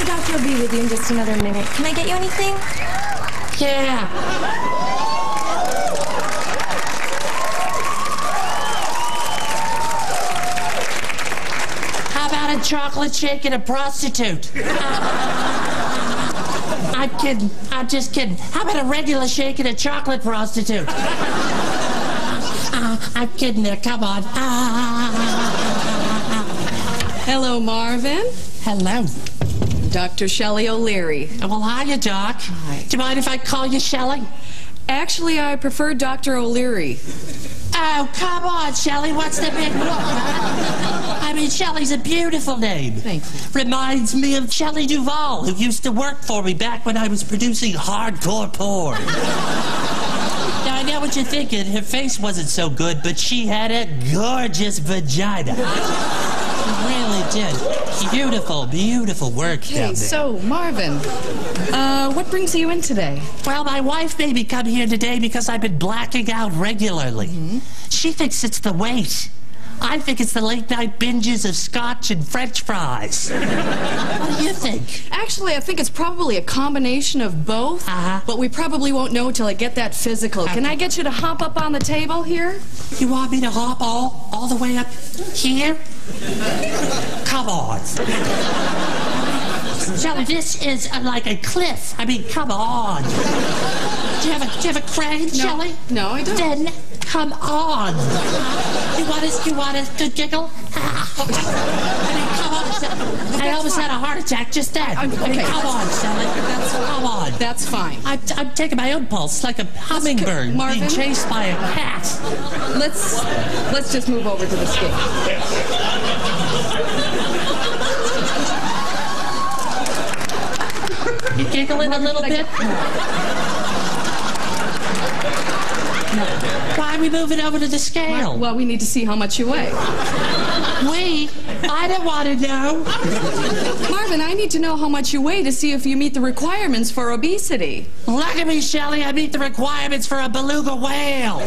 The doctor will be with you in just another minute. Can I get you anything? Yeah. How about a chocolate shake and a prostitute? I'm kidding. I'm just kidding. How about a regular shake and a chocolate prostitute? Uh, I'm kidding there. Come on. Hello, Marvin. Hello. Dr. Shelley O'Leary. Well, hiya, Doc. Hi. Do you mind if I call you Shelley? Actually, I prefer Dr. O'Leary. Oh, come on, Shelley. What's the big? I mean, Shelley's a beautiful name. Thank you. Reminds me of Shelley Duvall, who used to work for me back when I was producing hardcore porn. now, I know what you're thinking. Her face wasn't so good, but she had a gorgeous vagina. Really did. Beautiful, beautiful work down Okay, there. so, Marvin, uh, what brings you in today? Well, my wife made me come here today because I've been blacking out regularly. She thinks it's the weight. I think it's the late night binges of scotch and french fries. what do you think? Actually, I think it's probably a combination of both, Uh-huh. but we probably won't know till I get that physical. Can I get you to hop up on the table here? You want me to hop all, all the way up here? Come on. Shelley, this is uh, like a cliff. I mean, come on. Do you have a, do you have a crane, Shelley? No, I don't. Then come on. You want us? You want us to giggle? I mean, come on. Shelley. I almost had a heart attack just then. I mean, come on, Shelley. come on. That's fine. I'm, I'm taking my own pulse like a hummingbird Marvin? being chased by a cat. Let's let's just move over to the scale. You giggling a little bit? Why are we moving over to the scale? Well, we need to see how much you weigh. we? I don't want to know. Marvin, I need to know how much you weigh to see if you meet the requirements for obesity. Look at me, Shelley. I meet the requirements for a beluga whale.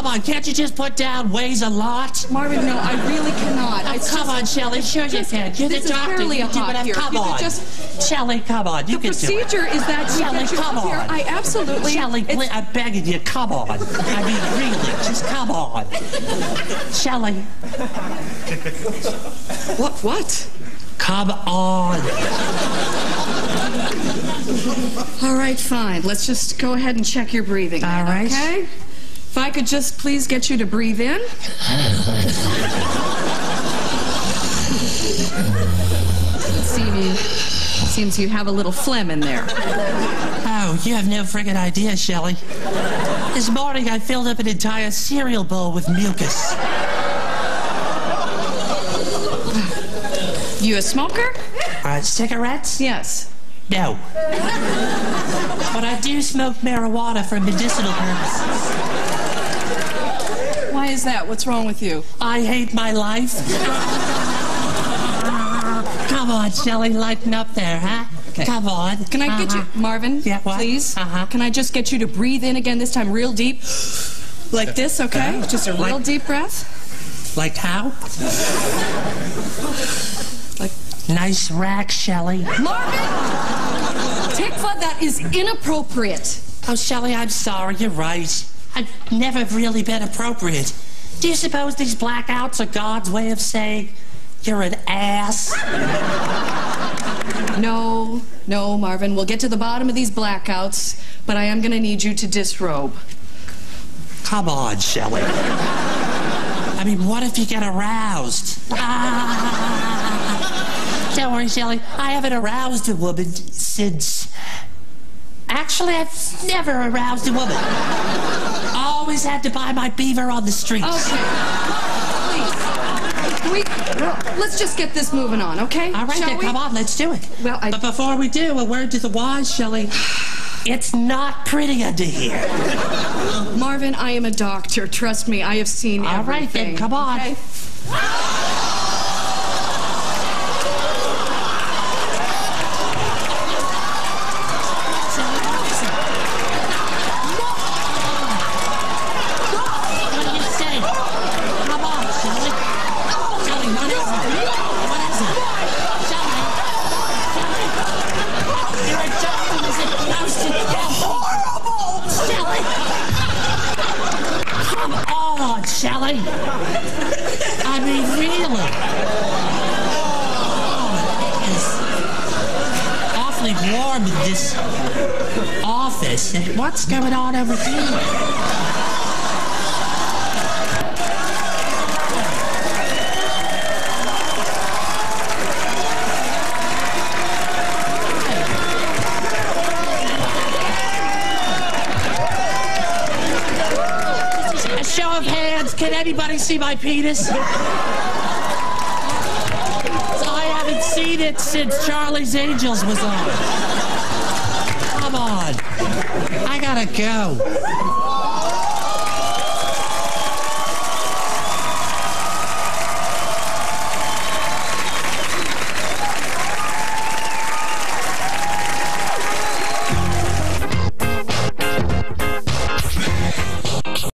Come on, can't you just put down weighs a lot? Marvin, no, I really cannot. Oh, come on, Shelley. Sure you just- can. You're the doctor. fairly You can do hot here. Come You on. just- Shelley, come on. You The can do it. procedure is that get come here. on. I absolutely. Shelley, I'm begging you, come on. I mean, really, just come on. Shelley, What? What? come on. All right, fine. Let's just go ahead and check your breathing. All right. Okay. If I could just please get you to breathe in. Seems, seems you have a little phlegm in there. Oh, you have no friggin' idea, Shelley. This morning I filled up an entire cereal bowl with mucus. You a smoker? Uh, cigarettes? Yes. No. But I do smoke marijuana for medicinal purposes. Why is that? What's wrong with you? I hate my life. Come on, Shelley, lighten up there, huh? Okay. Come on. Can I get you, Uh-huh. Marvin? Yeah, what? Please. Uh-huh. Can I just get you to breathe in again? This time, real deep, like this. Okay. Just a real Like- deep breath. Like how? Like Nice rack, Shelley. Marvin. Tikvah, that is inappropriate. Oh, Shelley, I'm sorry. You're right. I've never really been appropriate. Do you suppose these blackouts are God's way of saying you're an ass? No, no, Marvin. We'll get to the bottom of these blackouts, but I am going to need you to disrobe. Come on, Shelley. I mean, what if you get aroused? Ah. Don't worry, Shelley. I haven't aroused a woman since. Actually, I've never aroused a woman. Always had to buy my beaver on the streets. Okay. Please. We, let's just get this moving on, okay? All right, Shall then, we? come on, let's do it. Well, I- But before we do, a word to the wise, Shelley. It's not pretty under here. Marvin, I am a doctor. Trust me, I have seen All right, everything. then, come on. okay? I mean, really. Oh, it's awfully warm in this office. What's going on over here? Of hands. Can anybody see my penis? I haven't seen it since Charlie's Angels was on. Come on. I gotta go.